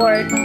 support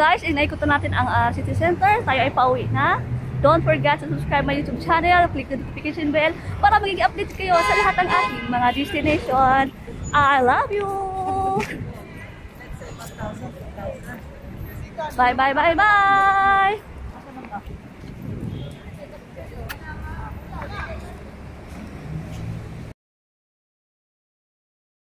guys, inaikutan natin ang ah, city center. Tayo ay pauwi na. Don't forget to subscribe my YouTube channel, click the notification bell para magiging update kayo sa lahat ng ating mga destination. I love you! Bye, bye, bye, bye!